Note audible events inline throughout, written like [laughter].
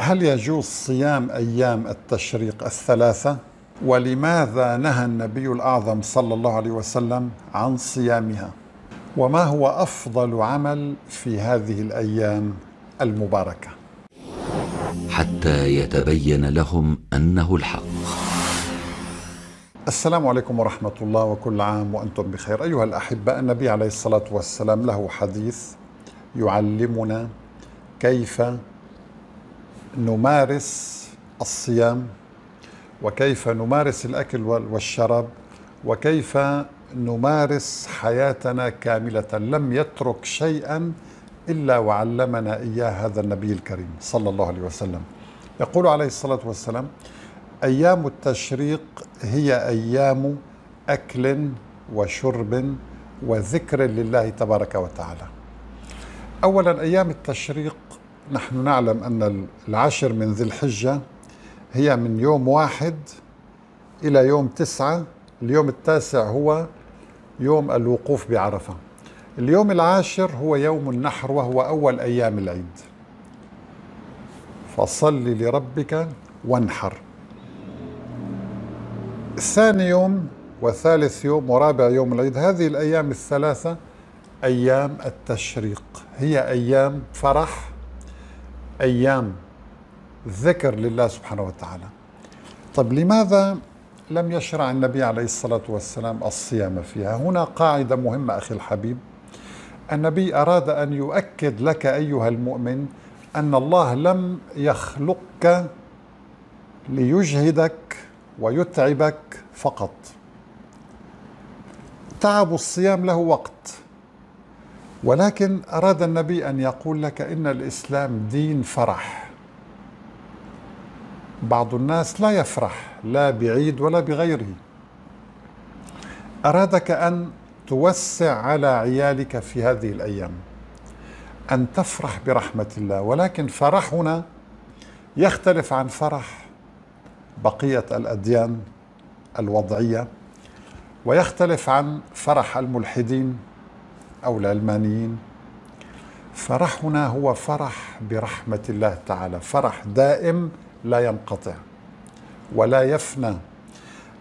هل يجوز صيام أيام التشريق الثلاثة؟ ولماذا نهى النبي الأعظم صلى الله عليه وسلم عن صيامها؟ وما هو أفضل عمل في هذه الأيام المباركة؟ حتى يتبين لهم أنه الحق. السلام عليكم ورحمة الله وكل عام وأنتم بخير. أيها الاحباء النبي عليه الصلاة والسلام له حديث يعلمنا كيف نمارس الصيام وكيف نمارس الأكل والشراب وكيف نمارس حياتنا كاملة. لم يترك شيئا إلا وعلمنا إياه هذا النبي الكريم صلى الله عليه وسلم. يقول عليه الصلاة والسلام أيام التشريق هي أيام أكل وشرب وذكر لله تبارك وتعالى. اولا أيام التشريق نحن نعلم أن العشر من ذي الحجة هي من يوم واحد إلى يوم تسعة. اليوم التاسع هو يوم الوقوف بعرفة. اليوم العاشر هو يوم النحر وهو أول أيام العيد. فصل لربك وانحر. الثاني يوم وثالث يوم ورابع يوم العيد هذه الأيام الثلاثة أيام التشريق هي أيام فرح أيام ذكر لله سبحانه وتعالى. طب لماذا لم يشرع النبي عليه الصلاة والسلام الصيام فيها؟ هنا قاعدة مهمة أخي الحبيب. النبي أراد أن يؤكد لك أيها المؤمن أن الله لم يخلقك ليجهدك ويتعبك فقط. تعب الصيام له وقت. ولكن أراد النبي أن يقول لك إن الإسلام دين فرح. بعض الناس لا يفرح لا بعيد ولا بغيره. أرادك أن توسع على عيالك في هذه الأيام أن تفرح برحمة الله. ولكن فرحنا يختلف عن فرح بقية الأديان الوضعية ويختلف عن فرح الملحدين. أو العلمانيين فرحنا هو فرح برحمة الله تعالى. فرح دائم لا ينقطع ولا يفنى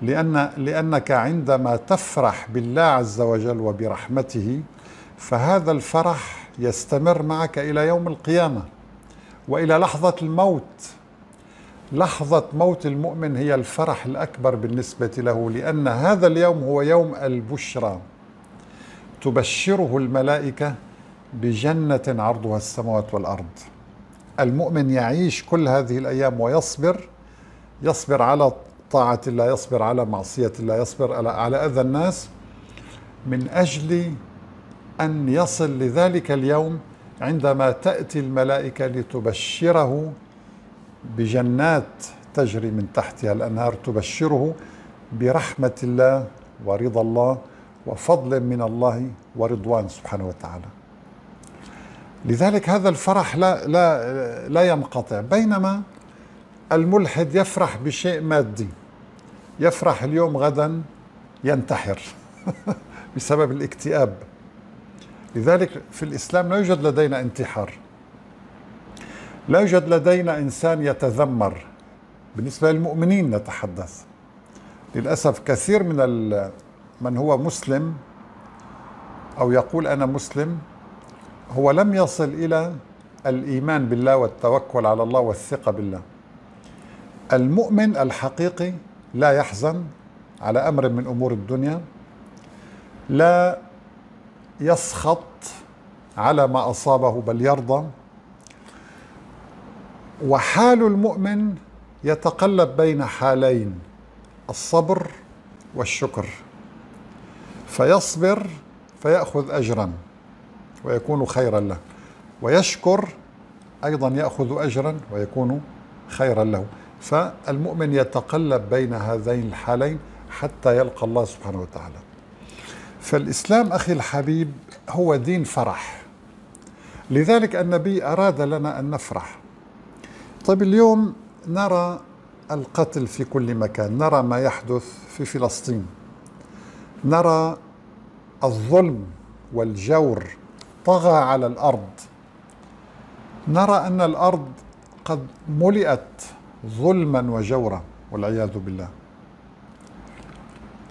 لأن لأنك عندما تفرح بالله عز وجل وبرحمته فهذا الفرح يستمر معك إلى يوم القيامة وإلى لحظة الموت. لحظة موت المؤمن هي الفرح الأكبر بالنسبة له لأن هذا اليوم هو يوم البشرى. تبشره الملائكة بجنة عرضها السماوات والأرض. المؤمن يعيش كل هذه الأيام ويصبر يصبر على طاعة الله يصبر على معصية الله يصبر على أذى الناس من أجل أن يصل لذلك اليوم عندما تأتي الملائكة لتبشره بجنات تجري من تحتها. الأنهار تبشره برحمة الله ورضا الله وفضل من الله ورضوان سبحانه وتعالى. لذلك هذا الفرح لا لا لا ينقطع. بينما الملحد يفرح بشيء مادي. يفرح اليوم غدا ينتحر [laughs] بسبب الاكتئاب. لذلك في الإسلام لا يوجد لدينا انتحار. لا يوجد لدينا إنسان يتذمر. بالنسبة للمؤمنين نتحدث. للأسف كثير من من هو مسلم أو يقول أنا مسلم هو لم يصل إلى الإيمان بالله والتوكل على الله والثقة بالله. المؤمن الحقيقي لا يحزن على أمر من أمور الدنيا لا يسخط على ما أصابه بل يرضى. وحال المؤمن يتقلب بين حالين الصبر والشكر. فيصبر فيأخذ أجرا ويكون خيرا له. ويشكر أيضا يأخذ أجرا ويكون خيرا له. فالمؤمن يتقلب بين هذين الحالين حتى يلقى الله سبحانه وتعالى. فالإسلام أخي الحبيب هو دين فرح. لذلك النبي أراد لنا أن نفرح. طيب اليوم نرى القتل في كل مكان نرى ما يحدث في فلسطين. نرى الظلم والجور طغى على الأرض. نرى أن الأرض قد ملئت ظلما وجورا والعياذ بالله.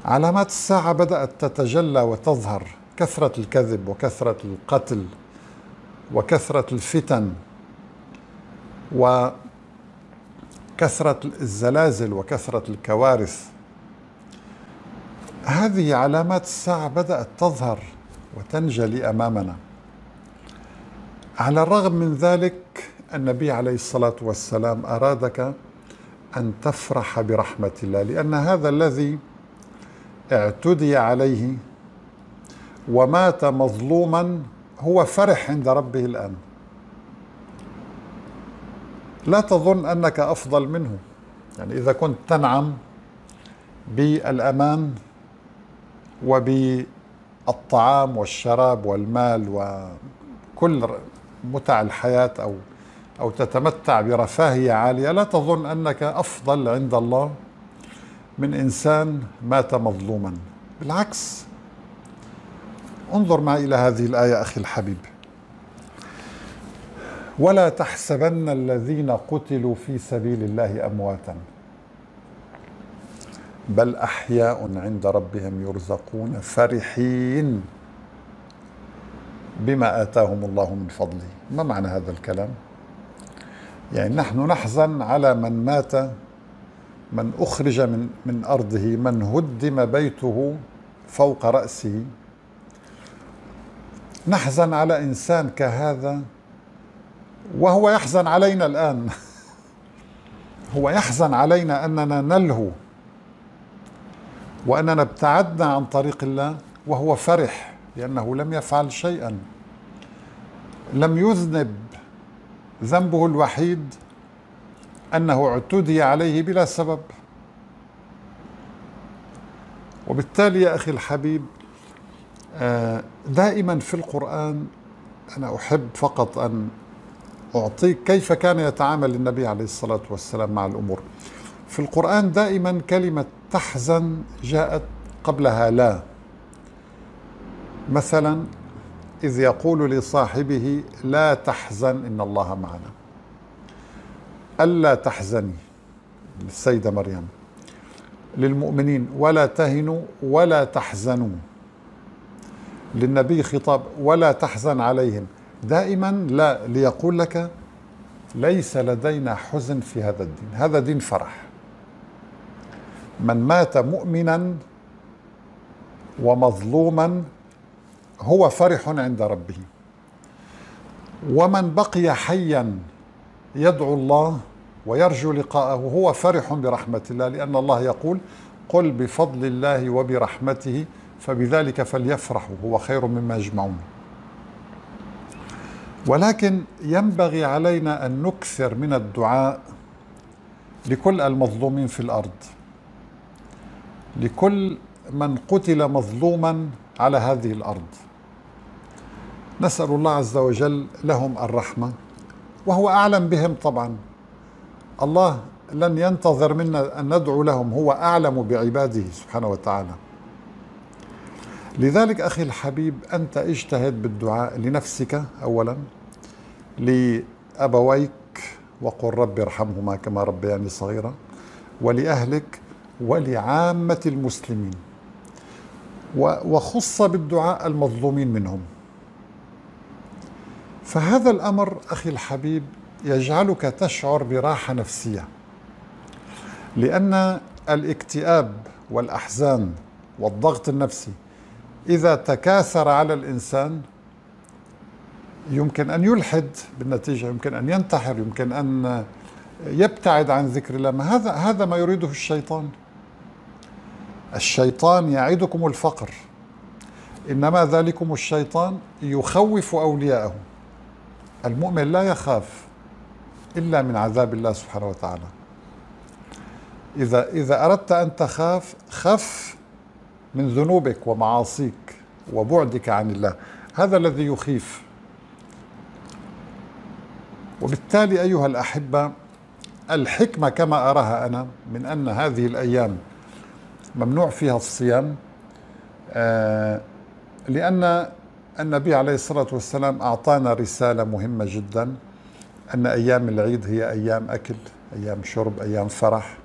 علامات الساعة بدأت تتجلى وتظهر. كثرة الكذب وكثرة القتل وكثرة الفتن وكثرة الزلازل وكثرة الكوارث. هذه علامات الساعة بدأت تظهر وتنجلي أمامنا. على الرغم من ذلك النبي عليه الصلاة والسلام أرادك أن تفرح برحمة الله لأن هذا الذي اعتدي عليه ومات مظلوما هو فرح عند ربه الآن. لا تظن أنك أفضل منه. يعني إذا كنت تنعم بالأمان وبالطعام والشراب والمال وكل متع الحياة أو أو تتمتع برفاهية عالية لا تظن أنك أفضل عند الله من إنسان مات مظلوما. بالعكس. انظر معي إلى هذه الآية أخي الحبيب. ولا تحسبن الذين قتلوا في سبيل الله أمواتا. بل أحياء عند ربهم يرزقون فرحين بما آتاهم الله من فضله. ما معنى هذا الكلام؟ يعني نحن نحزن على من مات من أخرج من من أرضه من هدم بيته فوق رأسه. نحزن على إنسان كهذا وهو يحزن علينا الآن. [laughs] هو يحزن علينا أننا نلهو. وأننا ابتعدنا عن طريق الله وهو فرح لأنه لم يفعل شيئا. لم يذنب ذنبه الوحيد أنه اعتدي عليه بلا سبب. وبالتالي يا أخي الحبيب آه، دائما في القرآن أنا أحب فقط أن أعطيك كيف كان يتعامل النبي عليه الصلاة والسلام مع الأمور. في القرآن دائما كلمة تحزن جاءت قبلها لا. مثلا إذ يقول لصاحبه لا تحزن إن الله معنا. ألا تحزني السيدة مريم. للمؤمنين ولا تهنوا ولا تحزنوا. للنبي خطاب ولا تحزن عليهم. دائما لا ليقول لك ليس لدينا حزن في هذا الدين. هذا دين فرح. من مات مؤمنا ومظلوما هو فرح عند ربه. ومن بقي حيا يدعو الله ويرجو لقاءه هو فرح برحمة الله لأن الله يقول قل بفضل الله وبرحمته فبذلك فليفرحوا هو خير مما يجمعون. ولكن ينبغي علينا أن نكثر من الدعاء لكل المظلومين في الأرض. لكل من قتل مظلوما على هذه الأرض. نسأل الله عز وجل لهم الرحمة وهو أعلم بهم طبعا. الله لن ينتظر منا أن ندعو لهم هو أعلم بعباده سبحانه وتعالى. لذلك أخي الحبيب أنت اجتهد بالدعاء لنفسك أولا لأبويك وقل رب ارحمهما كما ربياني صغيرا ولأهلك ولعامة المسلمين وخص بالدعاء المظلومين منهم. فهذا الأمر أخي الحبيب يجعلك تشعر براحة نفسية لأن الاكتئاب والأحزان والضغط النفسي إذا تكاثر على الإنسان يمكن أن يلحد بالنتيجة يمكن أن ينتحر يمكن أن يبتعد عن ذكر الله. ما هذا هذا ما يريده الشيطان؟ الشيطان يعدكم الفقر. إنما ذلكم الشيطان يخوف أولياءه. المؤمن لا يخاف إلا من عذاب الله سبحانه وتعالى. إذا إذا أردت أن تخاف خف من ذنوبك ومعاصيك وبعدك عن الله. هذا الذي يخيف. وبالتالي أيها الأحبة الحكمة كما أراها أنا من أن هذه الأيام ممنوع فيها الصيام آه لأن النبي عليه الصلاة والسلام أعطانا رسالة مهمة جدا أن أيام العيد هي أيام أكل أيام شرب أيام فرح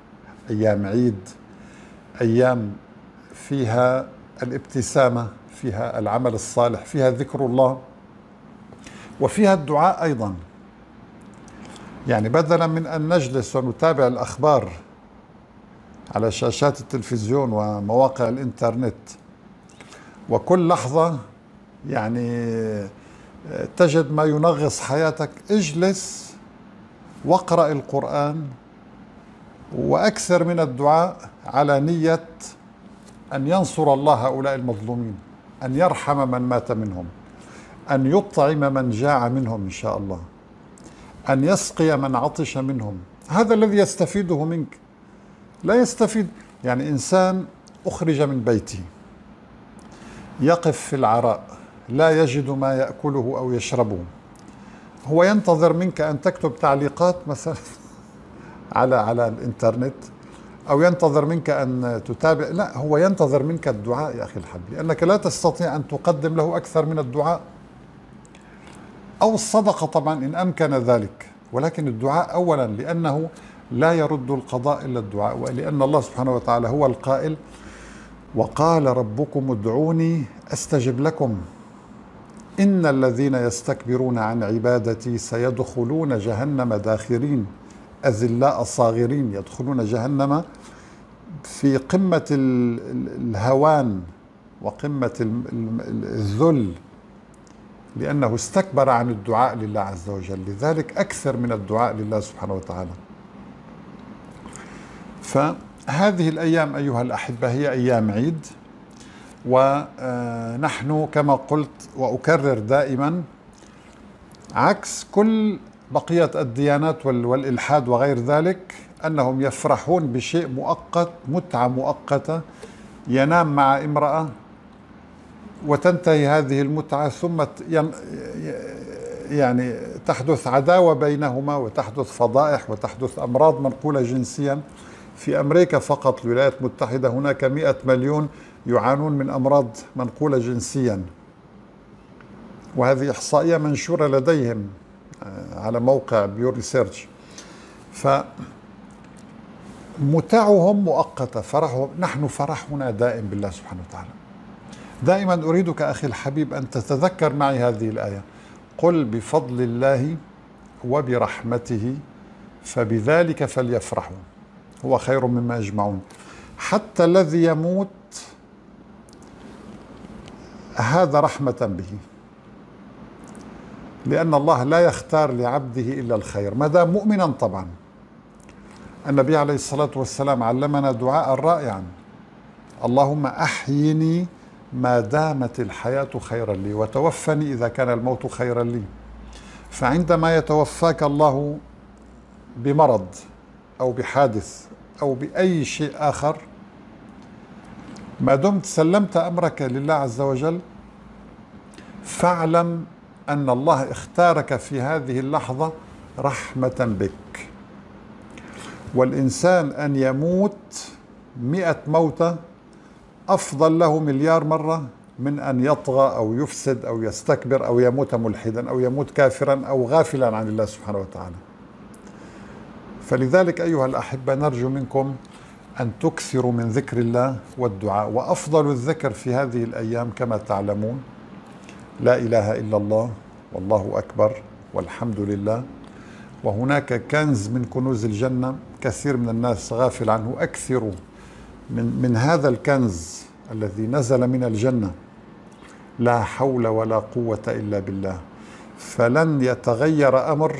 أيام عيد أيام فيها الابتسامة فيها العمل الصالح فيها ذكر الله وفيها الدعاء أيضا. يعني بدلا من أن نجلس ونتابع الأخبار على شاشات التلفزيون ومواقع الإنترنت. وكل لحظة يعني تجد ما ينغص حياتك. اجلس واقرأ القرآن وأكثر من الدعاء على نية أن ينصر الله هؤلاء المظلومين أن يرحم من مات منهم أن يطعم من جاع منهم إن شاء الله أن يسقي من عطش منهم. هذا الذي يستفيده منك. لا يستفيد. يعني إنسان أخرج من بيته يقف في العراء لا يجد ما يأكله أو يشربه. هو ينتظر منك أن تكتب تعليقات مثلا [laughs] على على الإنترنت أو ينتظر منك أن تتابع. لا هو ينتظر منك الدعاء يا أخي الحبيب. لأنك لا تستطيع أن تقدم له أكثر من الدعاء. أو الصدقة طبعا إن أمكن ذلك. ولكن الدعاء أولا لأنه لا يرد القضاء إلا الدعاء ولأن الله سبحانه وتعالى هو القائل وقال ربكم ادعوني أستجب لكم. إن الذين يستكبرون عن عبادتي سيدخلون جهنم داخرين أذلاء صاغرين يدخلون جهنم في قمة الهوان وقمة الذل لأنه استكبر عن الدعاء لله عز وجل. لذلك أكثر من الدعاء لله سبحانه وتعالى. فهذه الأيام أيها الأحبة هي أيام عيد ونحن كما قلت وأكرر دائما عكس كل بقية الديانات والإلحاد وغير ذلك أنهم يفرحون بشيء مؤقت متعة مؤقتة ينام مع امرأة وتنتهي هذه المتعة ثم يعني تحدث عداوة بينهما وتحدث فضائح وتحدث أمراض منقولة جنسيا. في أمريكا فقط. الولايات المتحدة هناك مئة مليون يعانون من أمراض منقولة جنسيا وهذه إحصائية منشورة لديهم آه، على موقع بيو ريسيرش ف متعهم مؤقتة فرحهم نحن فرحنا دائم بالله سبحانه وتعالى. دائما أريدك أخي الحبيب أن تتذكر معي هذه الآية. قل بفضل الله وبرحمته فبذلك فليفرحوا. هو خير مما يجمعون. حتى الذي يموت هذا رحمة به. لأن الله لا يختار لعبده إلا الخير. ما دام مؤمنا طبعا. النبي عليه الصلاة والسلام علمنا دعاء رائعا. اللهم أحيني ما دامت الحياة خيرا لي وتوفني إذا كان الموت خيرا لي. فعندما يتوفاك الله بمرض أو بحادث أو بأي شيء آخر. ما دمت سلمت أمرك لله عز وجل فاعلم أن الله اختارك في هذه اللحظة رحمة بك. والإنسان أن يموت مئة موتة أفضل له مليار مرة من أن يطغى أو يفسد أو يستكبر أو يموت ملحدا أو يموت كافرا أو غافلا عن الله سبحانه وتعالى. فلذلك أيها الأحبة نرجو منكم أن تكثروا من ذكر الله والدعاء وأفضل الذكر في هذه الأيام كما تعلمون. لا إله إلا الله والله أكبر والحمد لله. وهناك كنز من كنوز الجنة كثير من الناس غافل عنه. أكثروا من, من هذا الكنز الذي نزل من الجنة. لا حول ولا قوة إلا بالله. فلن يتغير أمر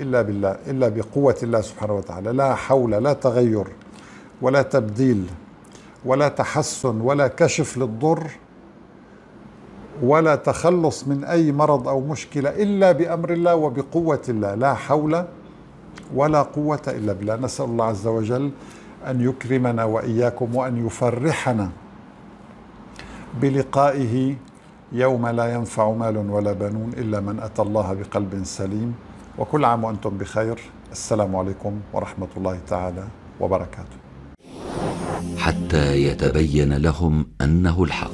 إلا بالله إلا بقوة الله سبحانه وتعالى. لا حول لا تغير ولا تبديل ولا تحسن ولا كشف للضر ولا تخلص من أي مرض أو مشكلة إلا بأمر الله وبقوة الله. لا حول ولا قوة إلا بالله. نسأل الله عز وجل أن يكرمنا وإياكم وأن يفرحنا بلقائه يوم لا ينفع مال ولا بنون إلا من أتى الله بقلب سليم. وكل عام وأنتم بخير. السلام عليكم ورحمة الله تعالى وبركاته. حتى يتبين لهم أنه الحق.